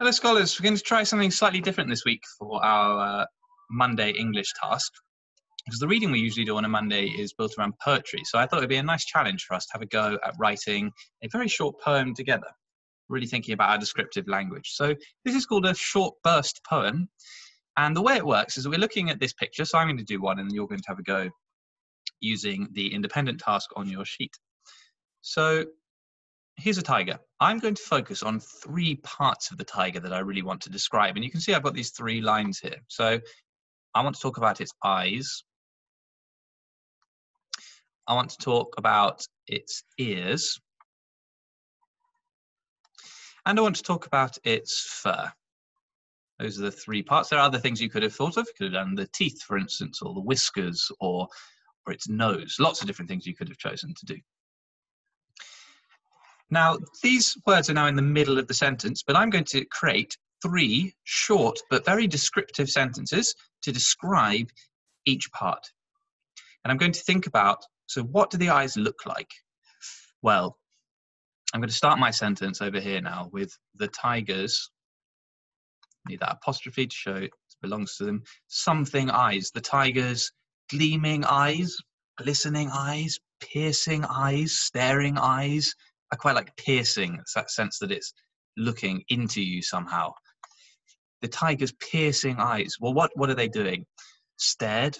Hello, scholars. We're going to try something slightly different this week for our uh, Monday English task. Because the reading we usually do on a Monday is built around poetry. So I thought it'd be a nice challenge for us to have a go at writing a very short poem together, really thinking about our descriptive language. So this is called a short burst poem. And the way it works is we're looking at this picture. So I'm going to do one and you're going to have a go using the independent task on your sheet. So here's a tiger. I'm going to focus on three parts of the tiger that I really want to describe. And you can see I've got these three lines here. So I want to talk about its eyes. I want to talk about its ears. And I want to talk about its fur. Those are the three parts. There are other things you could have thought of. You could have done the teeth, for instance, or the whiskers, or, or its nose. Lots of different things you could have chosen to do. Now, these words are now in the middle of the sentence, but I'm going to create three short but very descriptive sentences to describe each part. And I'm going to think about so, what do the eyes look like? Well, I'm going to start my sentence over here now with the tigers. Need that apostrophe to show it belongs to them. Something eyes. The tigers, gleaming eyes, glistening eyes, piercing eyes, staring eyes, I quite like piercing. It's that sense that it's looking into you somehow. The tiger's piercing eyes. Well, what, what are they doing? Stared.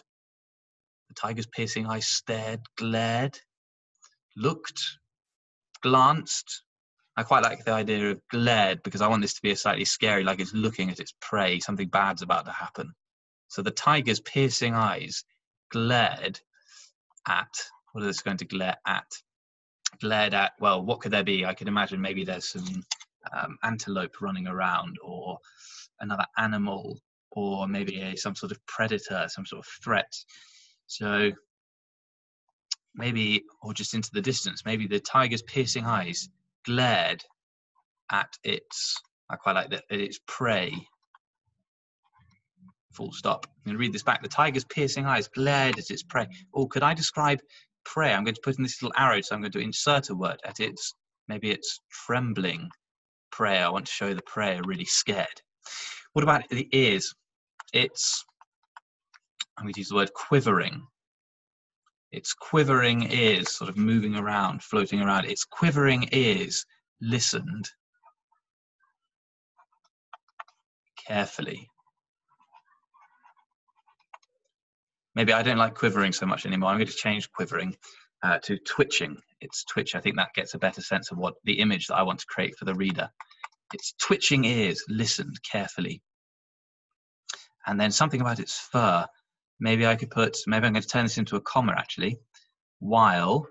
The tiger's piercing eyes stared, glared, looked, glanced. I quite like the idea of glared because I want this to be a slightly scary, like it's looking at its prey, something bad's about to happen. So the tiger's piercing eyes glared at, what is this going to glare at? Glared at, well, what could there be? I could imagine maybe there's some um, antelope running around or another animal or maybe a, some sort of predator, some sort of threat. So maybe, or just into the distance, maybe the tiger's piercing eyes glared at its, I quite like that, at its prey. Full stop. To read this back. The tiger's piercing eyes glared at its prey. Oh, could I describe prayer. I'm going to put in this little arrow, so I'm going to insert a word at it. Maybe it's trembling prayer. I want to show the prayer really scared. What about the ears? It's, I'm going to use the word quivering. It's quivering ears, sort of moving around, floating around. It's quivering ears listened carefully. Maybe I don't like quivering so much anymore. I'm going to change quivering uh, to twitching. It's twitch. I think that gets a better sense of what the image that I want to create for the reader. It's twitching ears, listened carefully. And then something about its fur. Maybe I could put, maybe I'm going to turn this into a comma actually. While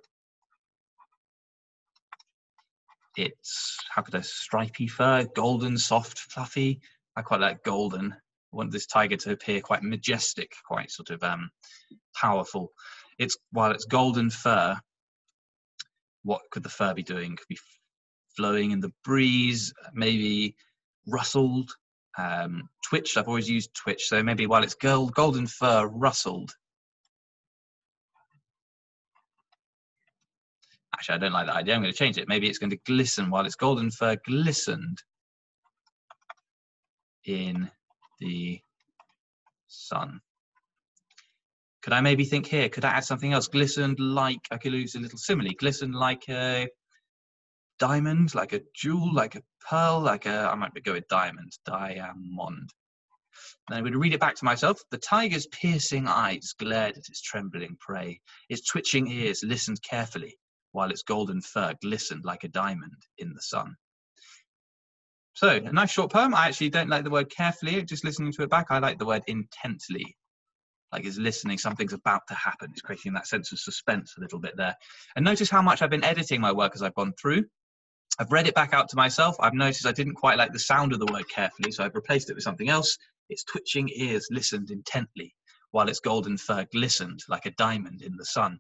it's, how could I, stripy fur, golden, soft, fluffy. I quite like golden want this tiger to appear quite majestic, quite sort of um, powerful. It's while it's golden fur, what could the fur be doing? Could be flowing in the breeze, maybe rustled, um, twitched. I've always used twitch, so maybe while it's gold, golden fur rustled. Actually, I don't like that idea. I'm going to change it. Maybe it's going to glisten while its golden fur glistened in the sun. Could I maybe think here, could I add something else? Glistened like, I could use a little simile, glistened like a diamond, like a jewel, like a pearl, like a, I might go with diamond, diamond. Then I would read it back to myself. The tiger's piercing eyes glared at its trembling prey. Its twitching ears listened carefully, while its golden fur glistened like a diamond in the sun. So, a nice short poem. I actually don't like the word carefully, just listening to it back. I like the word intently. Like it's listening, something's about to happen. It's creating that sense of suspense a little bit there. And notice how much I've been editing my work as I've gone through. I've read it back out to myself. I've noticed I didn't quite like the sound of the word carefully, so I've replaced it with something else. Its twitching ears listened intently, while its golden fur glistened like a diamond in the sun.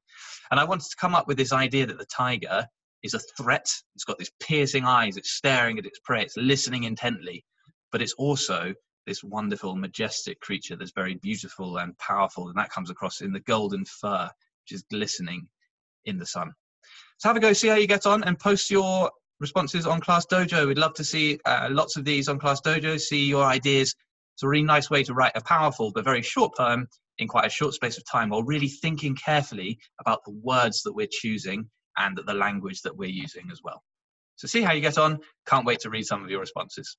And I wanted to come up with this idea that the tiger is a threat. It's got these piercing eyes, it's staring at its prey, it's listening intently, but it's also this wonderful, majestic creature that's very beautiful and powerful, and that comes across in the golden fur, which is glistening in the sun. So have a go, see how you get on, and post your responses on Class Dojo. We'd love to see uh, lots of these on Class Dojo, see your ideas. It's a really nice way to write a powerful but very short poem in quite a short space of time while really thinking carefully about the words that we're choosing and the language that we're using as well. So see how you get on. Can't wait to read some of your responses.